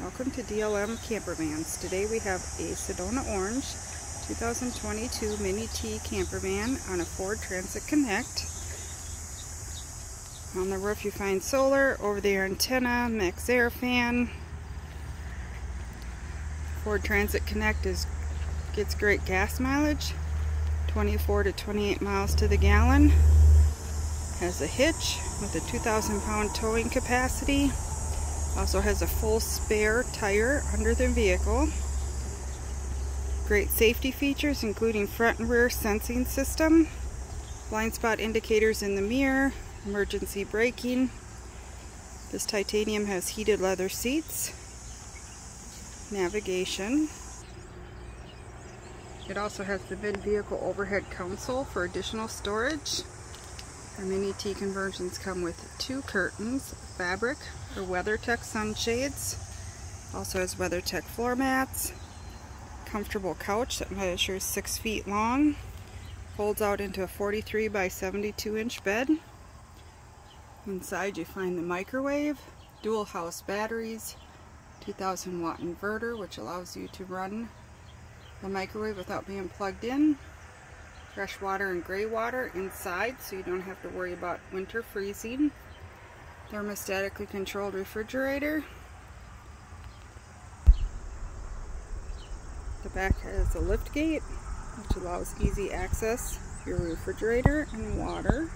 Welcome to DLM Campervans. Today we have a Sedona Orange 2022 Mini T camper van on a Ford Transit Connect. On the roof you find solar, over the antenna, MaxxAir fan. Ford Transit Connect is gets great gas mileage, 24 to 28 miles to the gallon. Has a hitch with a 2,000 pound towing capacity. Also has a full spare tire under the vehicle. Great safety features including front and rear sensing system, blind spot indicators in the mirror, emergency braking. This titanium has heated leather seats, navigation. It also has the mid-vehicle overhead console for additional storage. Our Mini T conversions come with two curtains, fabric or WeatherTech sunshades. Also has WeatherTech floor mats. Comfortable couch that measures 6 feet long. Folds out into a 43 by 72 inch bed. Inside you find the microwave, dual house batteries, 2000 watt inverter which allows you to run the microwave without being plugged in fresh water and gray water inside so you don't have to worry about winter freezing. Thermostatically controlled refrigerator. The back has a lift gate which allows easy access to your refrigerator and water.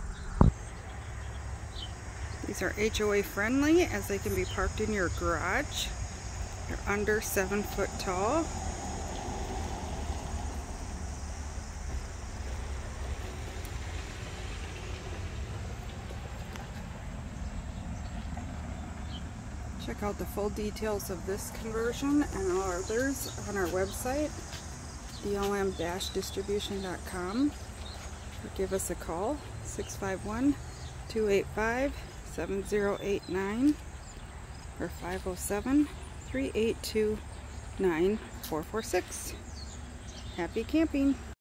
These are HOA friendly as they can be parked in your garage. They're under seven foot tall. Check out the full details of this conversion and all others on our website, dlm-distribution.com. Or give us a call, 651-285-7089 or 507-382-9446. Happy camping!